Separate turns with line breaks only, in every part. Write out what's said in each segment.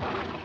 I'm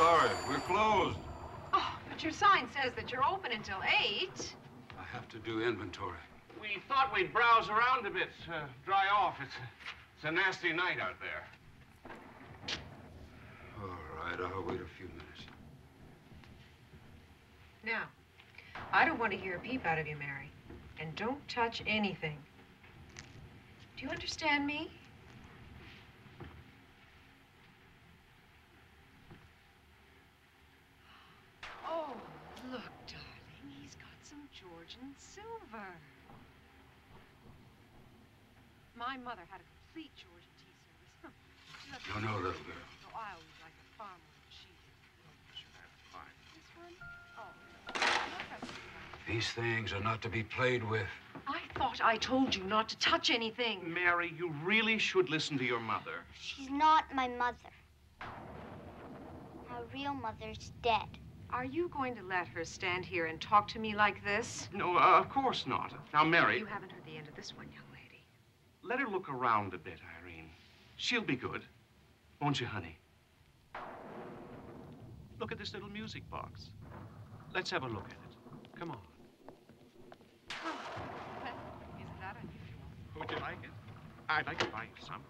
sorry, we're closed.
Oh, but your sign says that you're open until 8.
I have to do inventory.
We thought we'd browse around a bit, uh, dry off. It's, it's a nasty night out there.
All right, I'll wait a few minutes.
Now, I don't want to hear a peep out of you, Mary. And don't touch anything. Do you understand me? Oh, look, darling. He's got some Georgian silver. My mother had a complete Georgian tea service. you know,
No,
me
no,
a
little girl.
So I always like a farmer when she did.
Fine.
This one? Oh, no. Not that one.
These things are not to be played with.
I thought I told you not to touch anything.
Mary, you really should listen to your mother.
She's not my mother. My real mother's dead.
Are you going to let her stand here and talk to me like this?
No, uh, of course not. Now, Mary,
You haven't heard the end of this one, young lady.
let her look around a bit, Irene. She'll be good. Won't you, honey? Look at this little music box. Let's have a look at it. Come on.
Isn't that unusual?
Would you like it? I'd like to buy you some,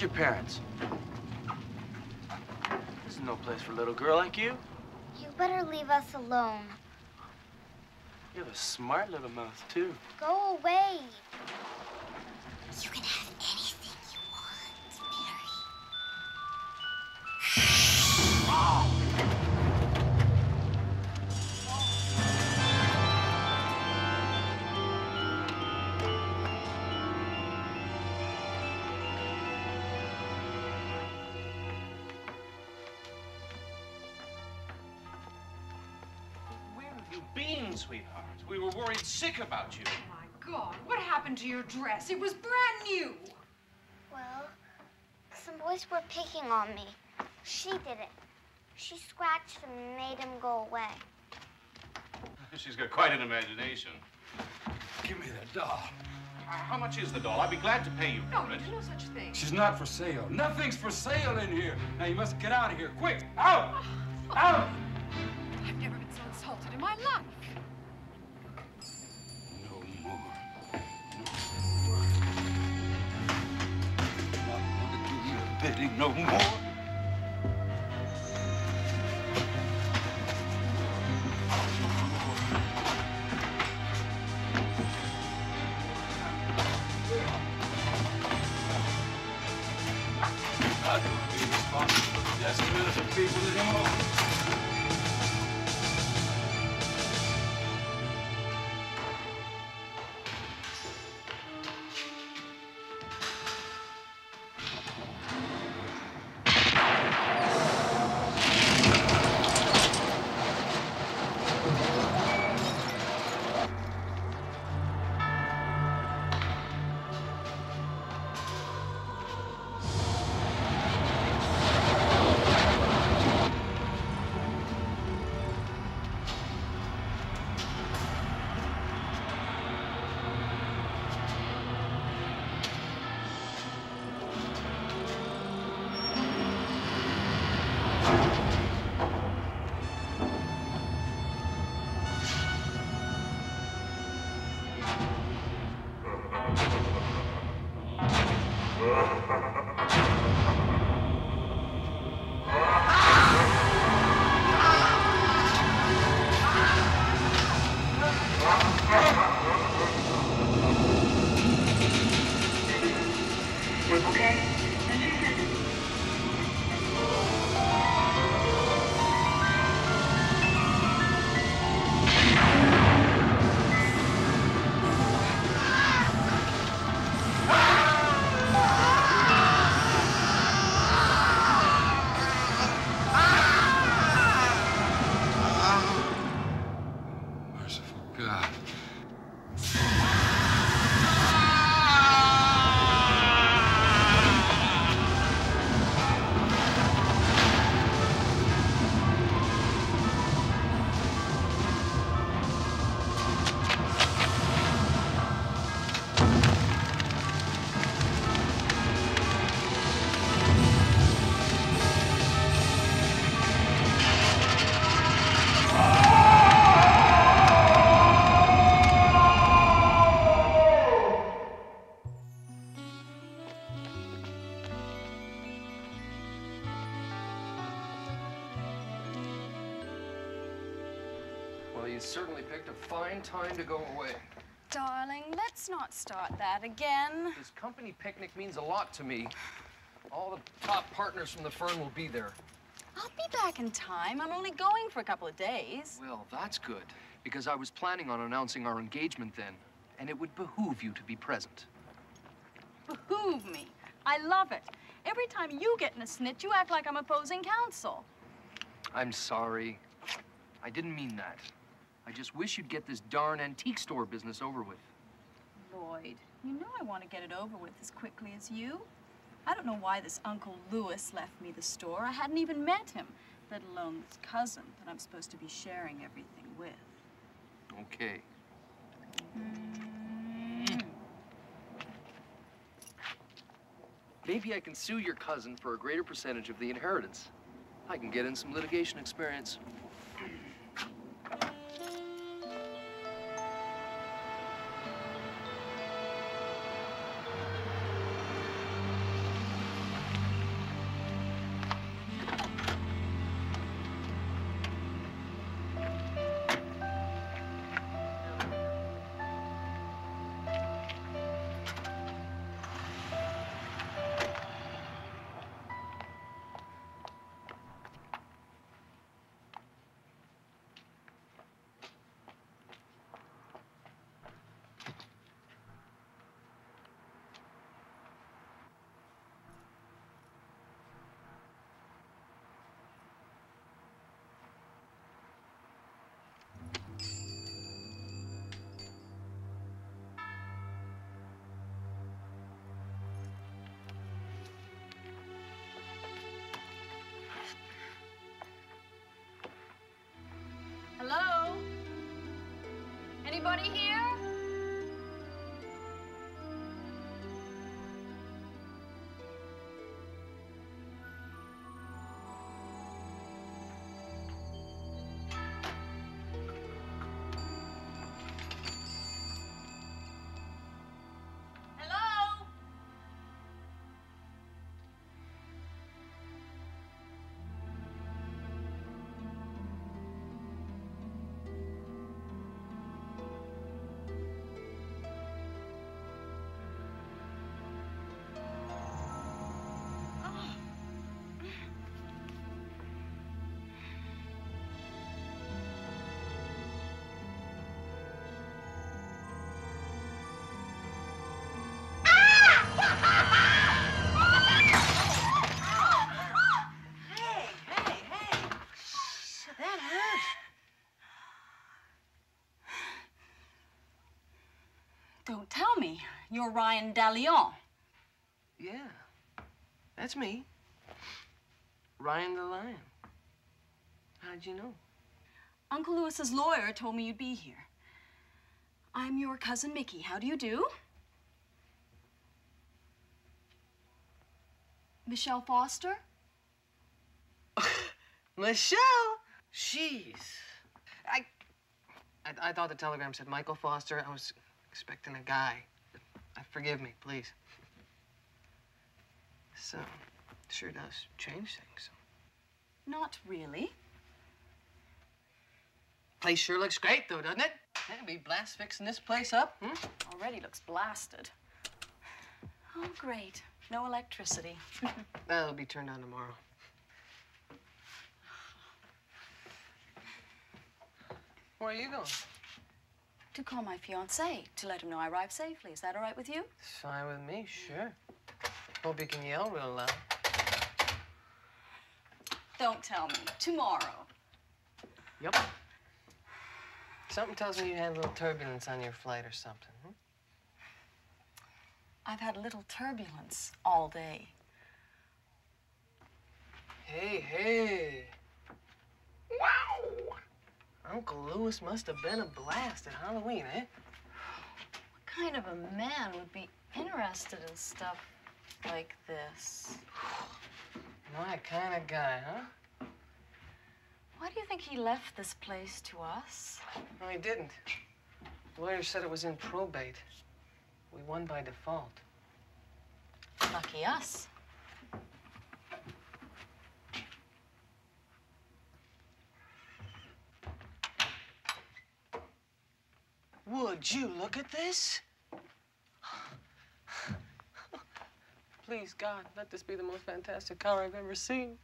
Where's your parents? This is no place for a little girl like you.
You better leave us alone.
You have a smart little mouth, too.
Go away. You
been, sweetheart? We were worried sick about you.
Oh, my God, what happened to your dress? It was brand new.
Well, some boys were picking on me. She did it. She scratched him and made him go away.
She's got quite an imagination.
Give me that doll.
Uh, how much is the doll? I'd be glad to pay you
No,
for it.
there's no such thing.
She's not for sale. Nothing's for sale in here. Now you must get out of here, quick. Out! Out!
I've never been so insulted in my life.
No more. No more. Not gonna do your bidding no more.
Certainly picked a fine time to go away.
Darling, let's not start that again.
This company picnic means a lot to me. All the top partners from the firm will be there.
I'll be back in time. I'm only going for a couple of days.
Well, that's good, because I was planning on announcing our engagement then, and it would behoove you to be present.
Behoove me. I love it. Every time you get in a snit, you act like I'm opposing counsel.
I'm sorry. I didn't mean that. I just wish you'd get this darn antique store business over with.
Lloyd, you know I want to get it over with as quickly as you. I don't know why this Uncle Lewis left me the store. I hadn't even met him, let alone this cousin that I'm supposed to be sharing everything with.
Okay. Hmm. Maybe I can sue your cousin for a greater percentage of the inheritance. I can get in some litigation experience.
Anybody here? Don't tell me. You're Ryan Dallion.
Yeah, that's me. Ryan the Lion. How'd you know?
Uncle Lewis's lawyer told me you'd be here. I'm your cousin Micki. How do you do? Michelle Foster?
Michelle! Jeez. I, I, I thought the telegram said Michael Foster. I was expecting a guy. Uh, forgive me, please. So, sure does change things.
Not really.
Place sure looks great, though, doesn't it? That'd be blast fixing this place up, hmm?
Already looks blasted. Oh, great. No electricity.
That'll be turned on tomorrow. Where are you going?
To call my fiance to let him know I arrived safely. Is that all right with you?
It's fine with me, sure. Hope you can yell real loud.
Don't tell me. Tomorrow.
Yep. Something tells me you had a little turbulence on your flight or something. Hmm?
I've had a little turbulence all day.
Hey, hey. Wow! Uncle Lewis must have been a blast at Halloween, eh?
What kind of a man would be interested in stuff like this?
My kind of guy, huh?
Why do you think he left this place to us?
No, he didn't. The lawyer said it was in probate. We won by default.
Lucky us.
Would you look at this? Please, God, let this be the most fantastic car I've ever seen.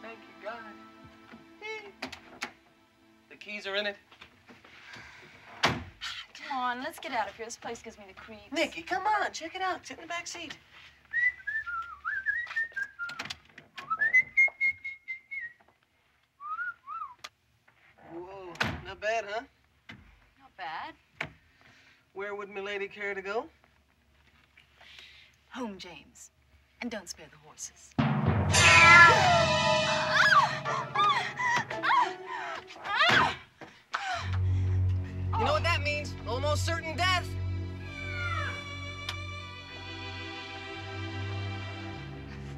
Thank you, God. The keys are in it.
Come on, let's get out of here. This place gives me the creeps.
Micki, come on, check it out. Sit in the back seat. Whoa, not bad, huh?
Not bad.
Where would milady care to go?
Home, James. And don't spare the horses.
Almost certain death.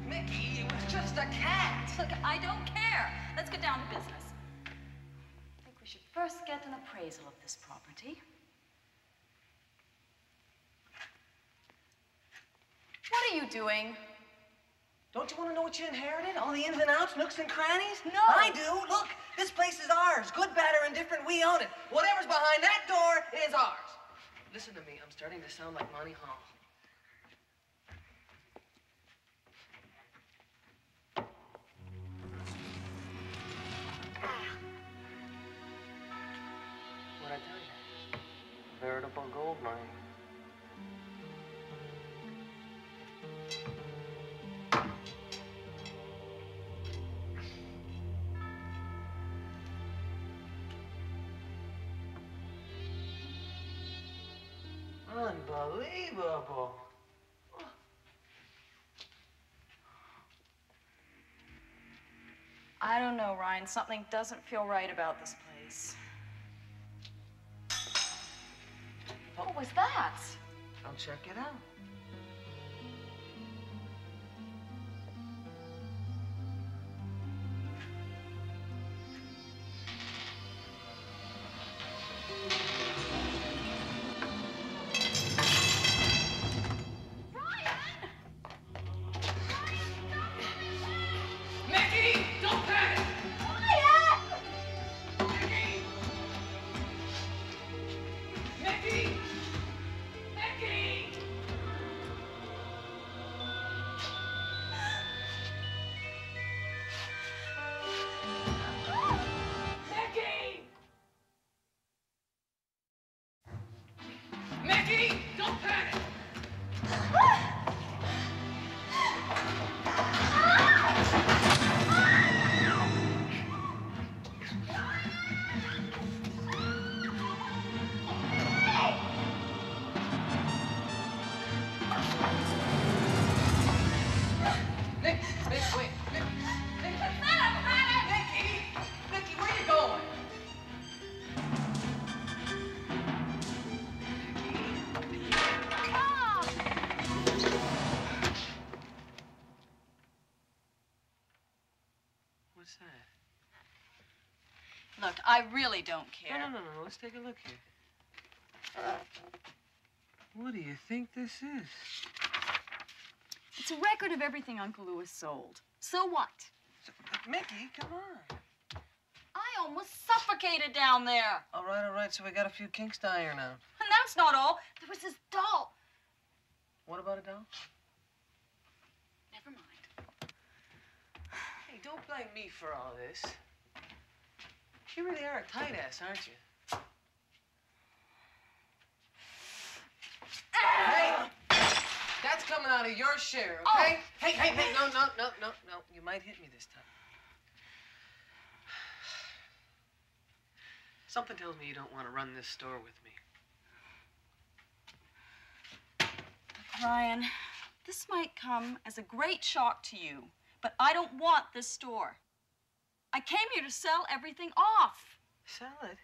Micki, it was just a cat.
Look, I don't care. Let's get down to business. I think we should first get an appraisal of this property. What are you doing?
Don't you want to know what you inherited? All the ins and outs, nooks and crannies?
No.
I do. Look, this place is ours. Good, bad, or indifferent, we own it. Whatever's behind that door is ours. Listen to me. I'm starting to sound like Monty Hall. What'd I tell you? Veritable gold mine. Unbelievable.
I don't know, Ryan. Something doesn't feel right about this place. What was that?
I'll check it out.
Look, I really don't care.
No, no, no, no. Let's take a look here. What do you think this is?
It's a record of everything Uncle Lewis sold. So what?
Micki, come on.
I almost suffocated down there.
All right, all right. So we got a few kinks to iron out.
And that's not all. There was this doll.
What about a doll?
Never mind.
Hey, don't blame me for all this. You really are a tight ass, aren't you? Hey! That's coming out of your share, oh. okay? Hey, hey, hey, no, no, no, no, no. You might hit me this time. Something tells me you don't want to run this store with me.
Ryan, this might come as a great shock to you, but I don't want this store. I came here to sell everything off.
Sell it?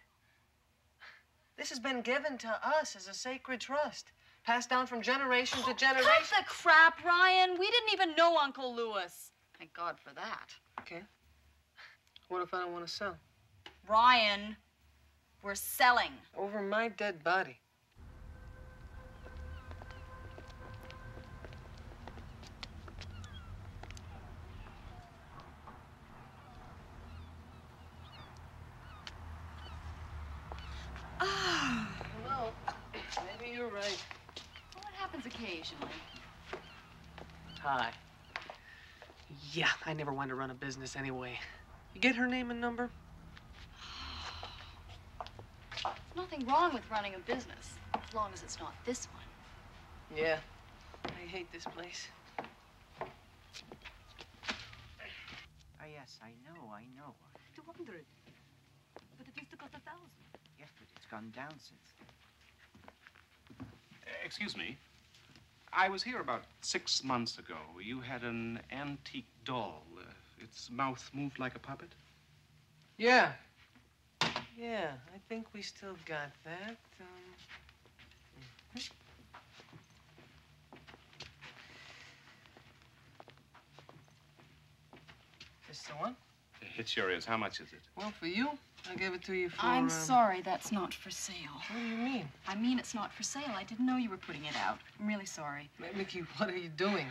This has been given to us as a sacred trust, passed down from generation to oh, generation.
Cut the crap, Ryan. We didn't even know Uncle Lewis. Thank God for that.
Okay. What if I don't want to sell?
Ryan, we're selling.
Over my dead body. well, maybe you're right.
Well, it happens occasionally.
Hi. Yeah, I never wanted to run a business anyway. You get her name and number?
Nothing wrong with running a business, as long as it's not this one.
Yeah. I hate this place.
Ah, yes, I know, I know.
200. But it used to cost a thousand.
Yes, but it's gone down since.
Excuse me. I was here about six months ago. You had an antique doll. Uh, its mouth moved like a puppet.
Yeah. Yeah, I think we still got that. Um, mhm. This the one?
It sure is. How much is it?
Well, for you, I gave it to you for.
I'm
um,
sorry, that's not for sale.
What do you mean?
I mean, it's not for sale. I didn't know you were putting it out. I'm really sorry.
Mi- Micki, what are you doing?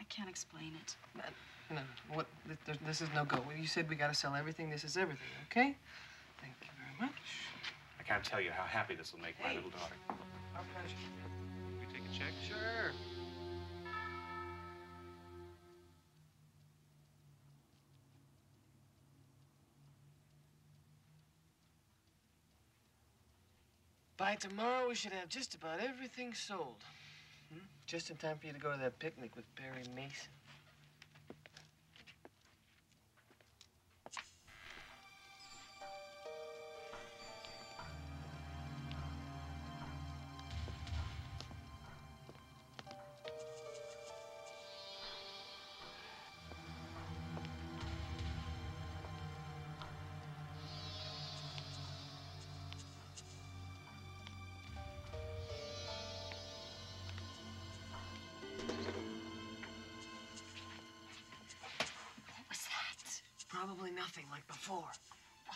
I can't explain it.
No, no, what? th- th- This is no go. You said we gotta sell everything. This is everything, okay? Thank you very much.
I can't tell you how happy this will make my little daughter.
Our pleasure.
We take a check?
Sure. By tomorrow, we should have just about everything sold. Hmm? Just in time for you to go to that picnic with Perry Mason. Nothing like before.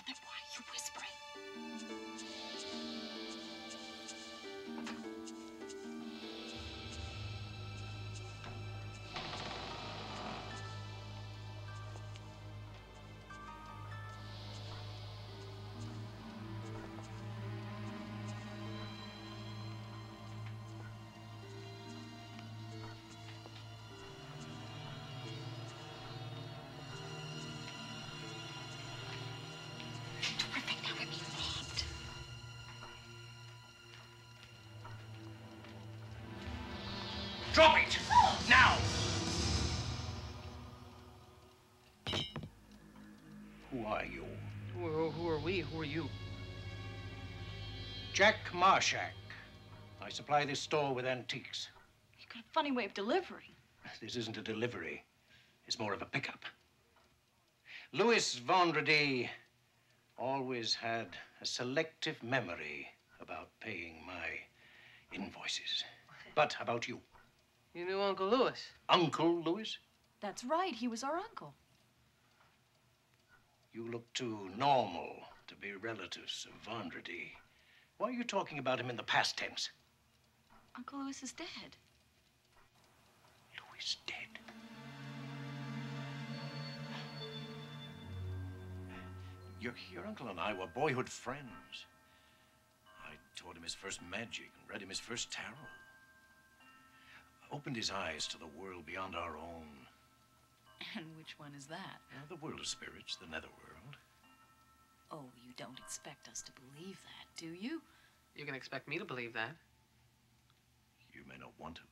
Then why are you whispering?
Drop it! Now! Who are you?
Who, who are we? Who are you?
Jack Marshak. I supply this store with antiques.
You've got a funny way of delivering.
This isn't a delivery. It's more of a pickup. Lewis Vendredi always had a selective memory about paying my invoices. But about you?
You knew Uncle Lewis.
Uncle Lewis?
That's right. He was our uncle.
You look too normal to be relatives of Vendredi. Why are you talking about him in the past tense?
Uncle Lewis is dead.
Lewis dead. Your, your uncle and I were boyhood friends. I taught him his first magic and read him his first tarot. Opened his eyes to the world beyond our own.
And which one is that?
Uh, the world of spirits, the netherworld.
Oh, you don't expect us to believe that, do you?
You can expect me to believe that.
You may not want to.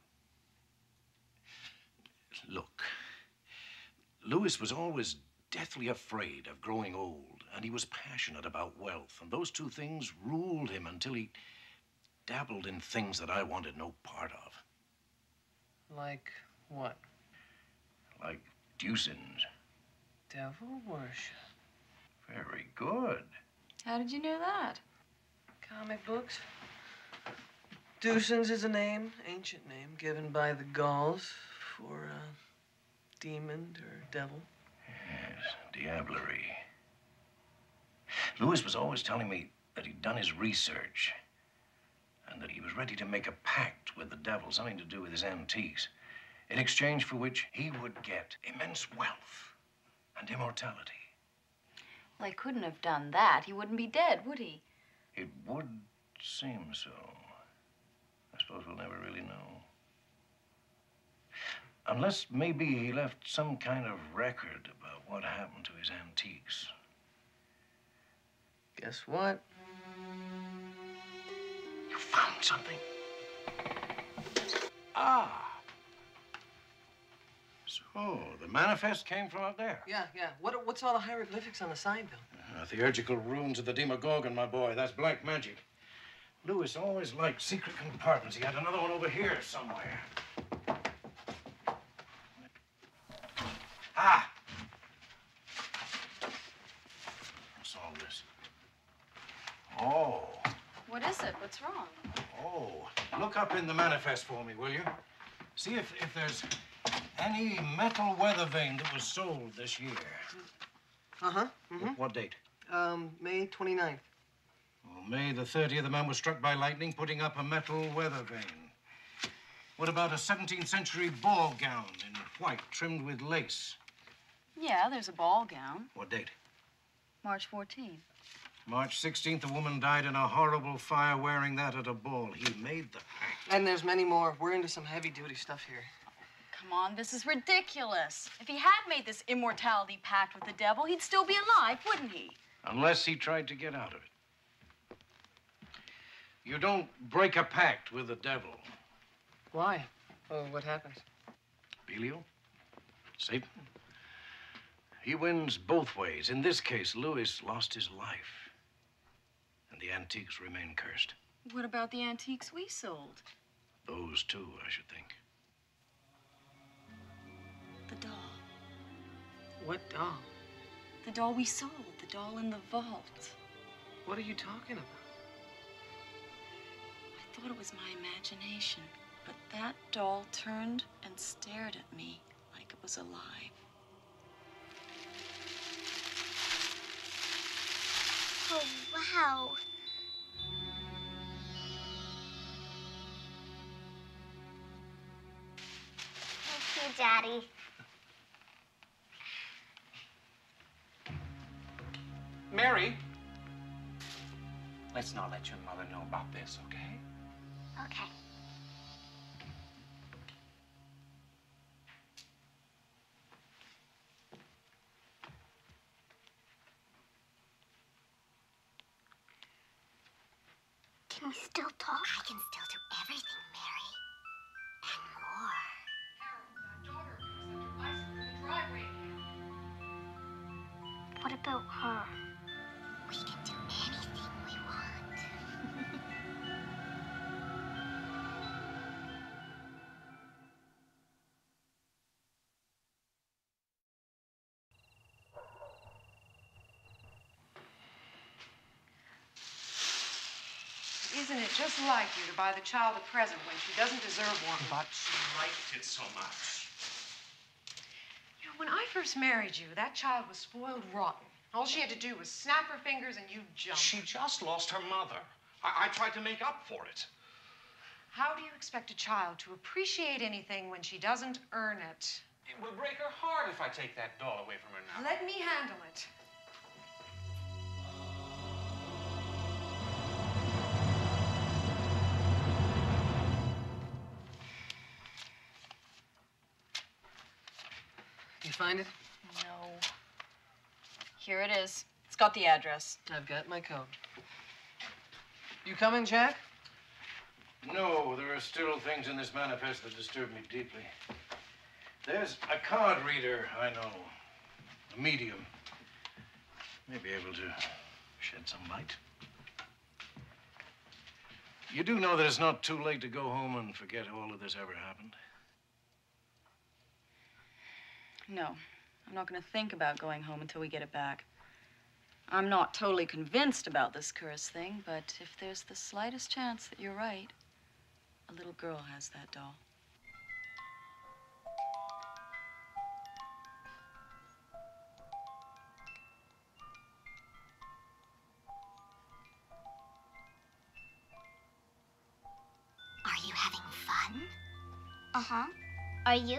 Look, Lewis was always deathly afraid of growing old, and he was passionate about wealth, and those two things ruled him until he dabbled in things that I wanted no part of,
Like what?
like Deucins.
Devil worship.
Very good.
How did you know that?
Comic books. Deucins is a name, ancient name, given by the Gauls for uh, demon or devil.
Yes, diablerie. Lewis was always telling me that he'd done his research and that he was ready to make a pact with the devil, something to do with his antiques, in exchange for which he would get immense wealth and immortality.
Well, he couldn't have done that. He wouldn't be dead, would he?
It would seem so. I suppose we'll never really know. Unless maybe he left some kind of record about what happened to his antiques.
Guess what?
Found something? Ah. So, the manifest came from up there.
Yeah, yeah. What, what's all the hieroglyphics on the sign, Bill?
Uh, theurgical runes of the Demogorgon, my boy. That's black magic. Lewis always liked secret compartments. He had another one over here somewhere. Ah! What's all this? Oh,
What is it? What's wrong?
oh. Look up in the manifest for me, will you? See if, if there's any metal weather vane that was sold this year.
Uh-huh. Mm-hmm.
What date?
Um, May 29th.
Well, May the 30th, the man was struck by lightning putting up a metal weather vane. What about a 17th century ball gown in white, trimmed with lace?
Yeah, there's a ball gown.
What date?
March 14th.
March 16th, a woman died in a horrible fire wearing that at a ball. He made the pact.
And there's many more. We're into some heavy-duty stuff here.
Come on, this is ridiculous. If he had made this immortality pact with the devil, he'd still be alive, wouldn't he?
Unless he tried to get out of it. You don't break a pact with the devil.
Why? Oh, what happens?
Belial? Satan? He wins both ways. In this case, Lewis lost his life. And the antiques remain cursed.
What about the antiques we sold?
Those too, I should think.
The doll.
What doll?
The doll we sold. The doll in the vault.
What are you talking about?
I thought it was my imagination, but that doll turned and stared at me like it was alive.
Oh, wow. Daddy.
Mary, let's not let your mother know about this, okay?
Okay. Can we still talk? I can still do everything, Mary. And more. What about her? We can do anything we want.
Isn't it just like you to buy the child a present when she doesn't deserve one?
But she liked it so much.
You know, when I first married you, that child was spoiled rotten. All she had to do was snap her fingers and you jumped.
She just lost her mother. I, I tried to make up for it.
How do you expect a child to appreciate anything when she doesn't earn it?
It will break her heart if I take that doll away from her now.
Let me handle it.
You find it?
No. Here it is. It's got the address.
I've got my code. You coming, Jack?
No, there are still things in this manifest that disturb me deeply. There's a card reader I know, a medium. May be able to shed some light. You do know that it's not too late to go home and forget all of this ever happened?
No, I'm not going to think about going home until we get it back. I'm not totally convinced about this curse thing, but if there's the slightest chance that you're right, a little girl has that doll.
Are you having fun? Uh huh. Are you?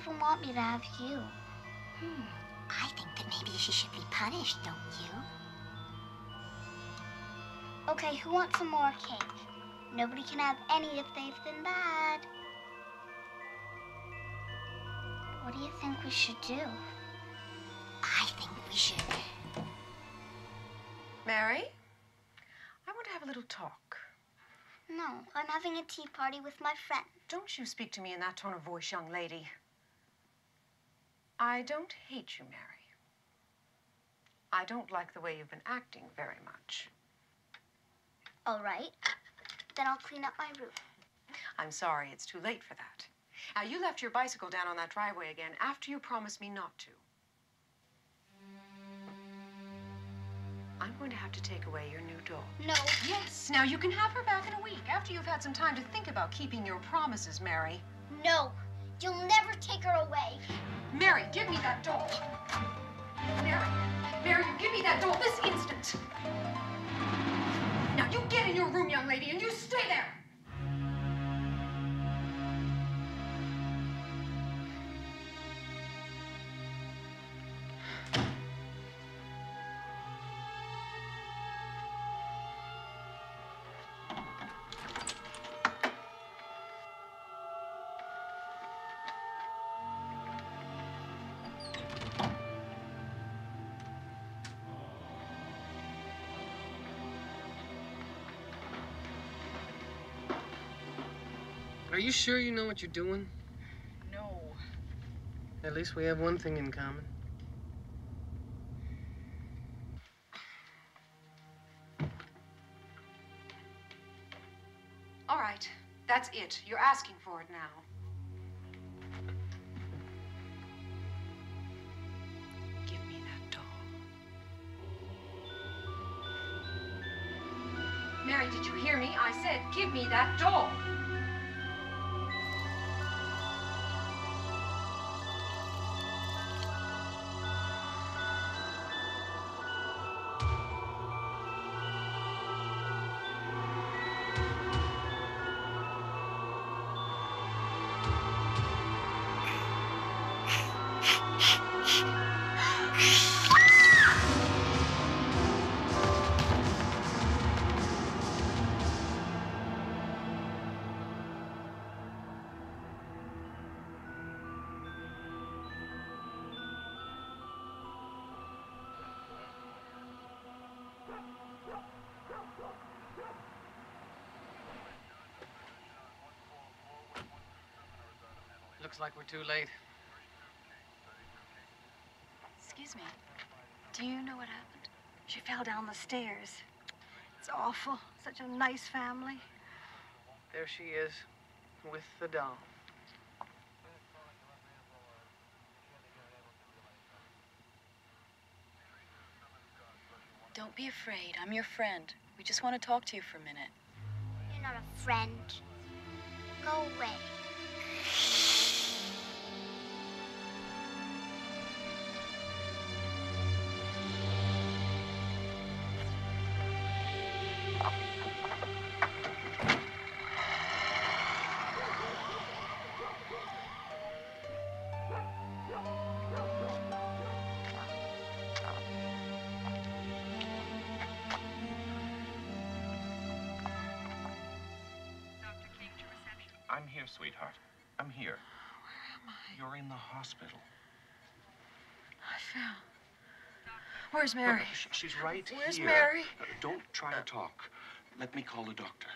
Even want me to have you. Hmm. I think that maybe she should be punished, don't you? Okay, who wants some more cake? Nobody can have any if they've been bad. What do you think we should do? I think we should.
Mary, I want to have a little talk.
No, I'm having a tea party with my friend.
Don't you speak to me in that tone of voice, young lady. I don't hate you, Mary. I don't like the way you've been acting very much.
All right. Then I'll clean up my room.
I'm sorry, it's too late for that. Now, you left your bicycle down on that driveway again after you promised me not to. I'm going to have to take away your new doll.
No.
Yes. Now, you can have her back in a week after you've had some time to think about keeping your promises, Mary.
No. You'll never take her away.
Mary, give me that doll. Mary, Mary, you give me that doll this instant. Now, you get in your room, young lady, and you stay there.
Are you sure you know what you're doing?
No.
At least we have one thing in common.
All right. That's it. You're asking for it now. Mary, did you hear me? I said, give me that doll.
Looks like we're too late.
Excuse me. Do you know what happened? She fell down the stairs. It's awful. Such a nice family.
There she is, with the doll.
Don't be afraid. I'm your friend. We just want to talk to you for a minute.
You're not a friend. Go away.
Sweetheart. I'm here.
Where am I?
You're in the hospital.
I fell. Where's Mary?
Sh- she's right
Where's
here.
Where's Mary?
Uh, don't try to talk. Let me call the doctor.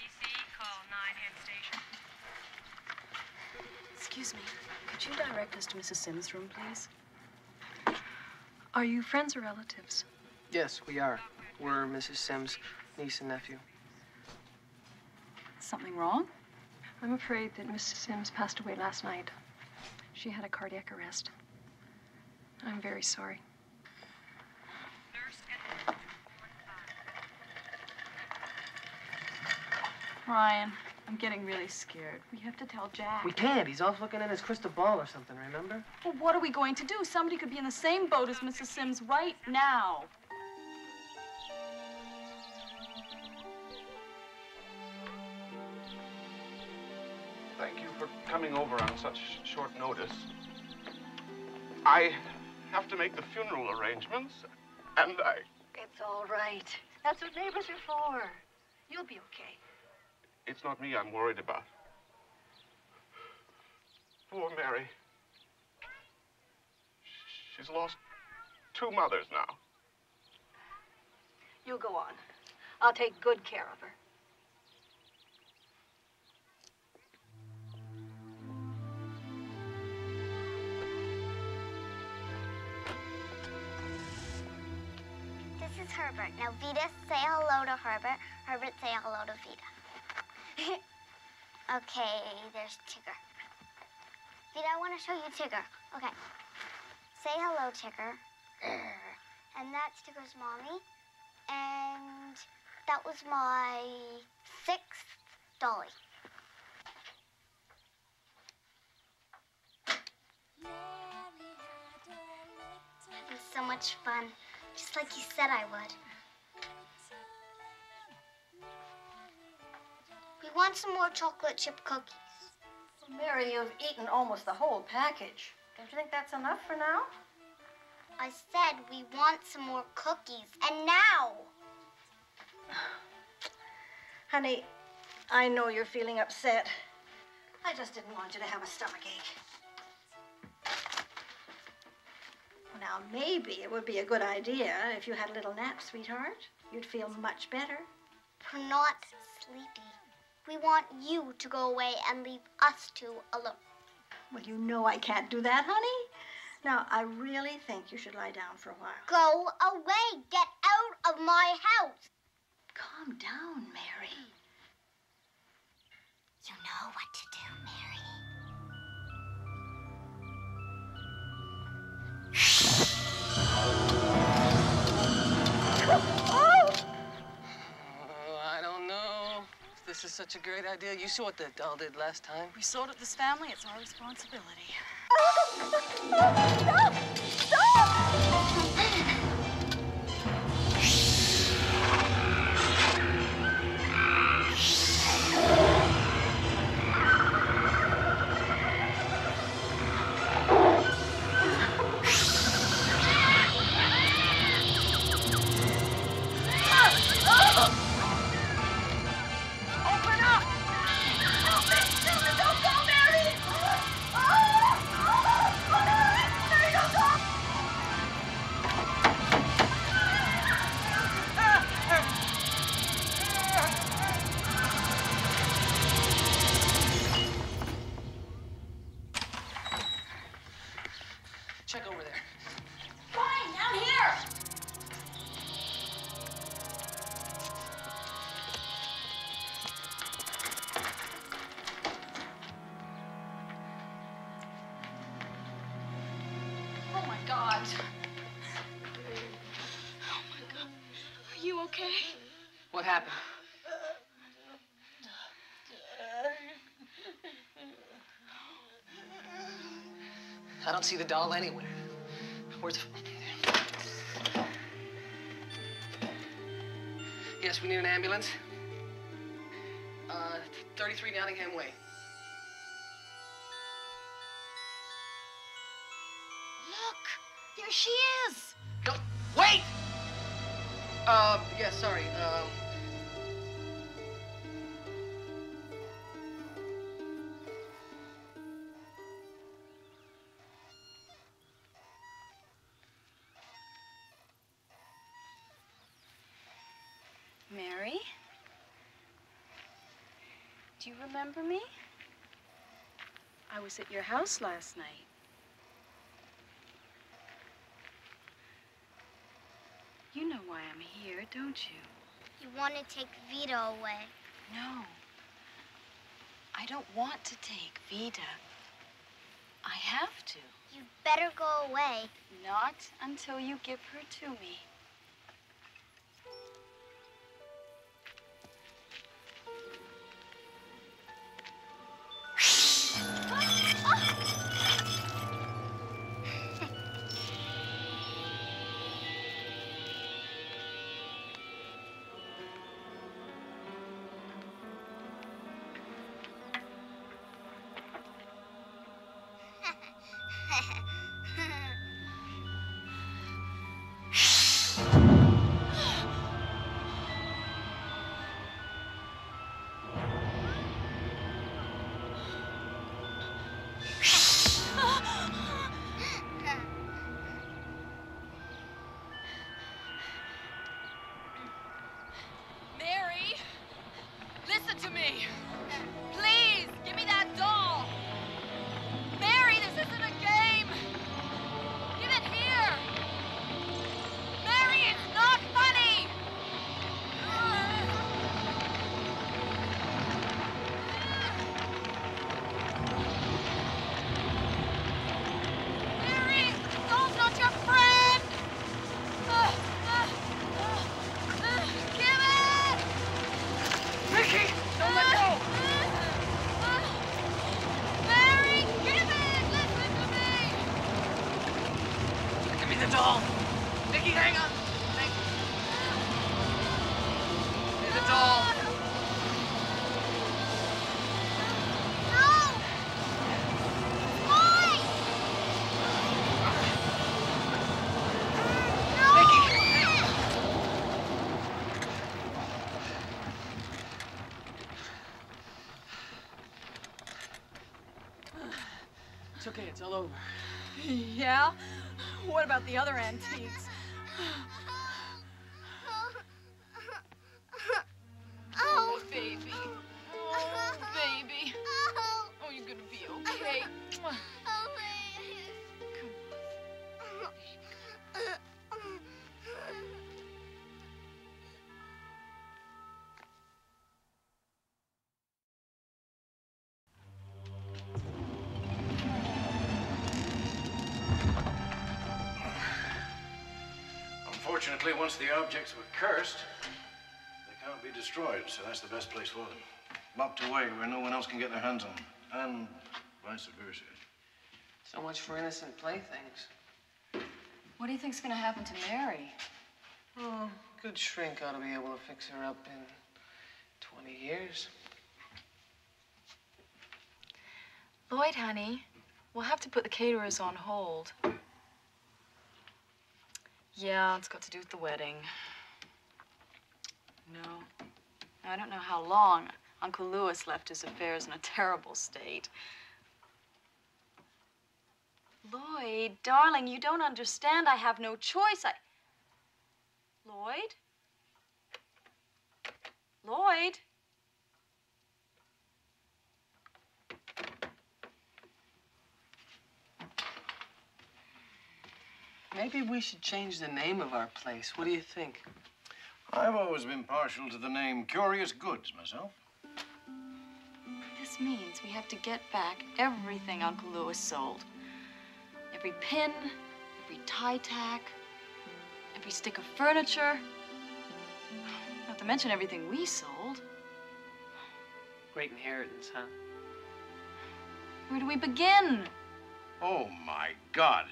Short, call 9 Head Station.
Excuse me. Could you direct us to Mrs. Sims' room, please?
Are you friends or relatives?
Yes, we are. We're Mrs. Sims' niece and nephew.
Something wrong? I'm afraid that Mrs. Sims passed away last night. She had a cardiac arrest. I'm very sorry.
Ryan, I'm getting really scared. We have to tell Jack.
We can't. He's off looking at his crystal ball or something, remember?
Well, what are we going to do? Somebody could be in the same boat as Mrs. Sims right now.
Thank you for coming over on such short notice. I have to make the funeral arrangements, and I.
It's all right. That's what neighbors are for. You'll be okay.
It's not me I'm worried about. Poor Mary. She's lost two mothers now.
You go on. I'll take good care of her.
This is Herbert. Now, Vita, say hello to Herbert. Herbert, say hello to Vita. okay, there's Tigger. Vita, I want to show you Tigger. Okay. Say hello, Tigger. And that's Tigger's mommy. And that was my sixth dolly. Having so much fun, just like you said I would. Want some more chocolate chip cookies.
Mary, you've eaten almost the whole package. Don't you think that's enough for now?
I said we want some more cookies, and now.
Honey, I know you're feeling upset. I just didn't want you to have a stomach stomachache. Now, maybe it would be a good idea if you had a little nap, sweetheart. You'd feel much better.
We're not sleepy. We want you to go away and leave us two alone.
Well, you know I can't do that, honey. Now, I really think you should lie down for a while.
Go away. Get out of my house.
Calm down, Mary.
You know what to do,
such a great idea. You saw what the doll did last time.
We sold it this family. It's our responsibility.
Open
see the doll anywhere. Where's the... Yes, we need an ambulance. Uh, 33 Nottingham Way.
Look! There she is!
No, wait! Um, yeah, sorry. Um,
Mary? Remember me? I was at your house last night. You know why I'm here, don't you?
You want to take Vita away.
No. I don't want to take Vita. I have to.
You better go away.
Not until you give her to me.
It's
all over.
Yeah? What about the other antiques?
Oh, oh baby. Oh, baby. Oh, you're gonna be okay. Oh, Mwah.
Unfortunately, once the objects were cursed, they can't be destroyed, so that's the best place for them. Locked away where no one else can get their hands on them, and vice versa.
So much for innocent playthings.
What do you think's gonna happen to Mary?
Oh, good shrink ought to be able to fix her up in 20 years.
Lloyd, honey, we'll have to put the caterers on hold. Yeah, it's got to do with the wedding. No. I don't know how long Uncle Lewis left his affairs in a terrible state. Lloyd, darling, you don't understand. I have no choice. I. Lloyd? Lloyd?
Maybe we should change the name of our place. What do you think?
I've always been partial to the name Curious Goods myself.
This means we have to get back everything Uncle Lewis sold. Every pin, every tie tack, every stick of furniture. Not to mention everything we sold.
Great inheritance, huh?
Where do we begin?
Oh, my God.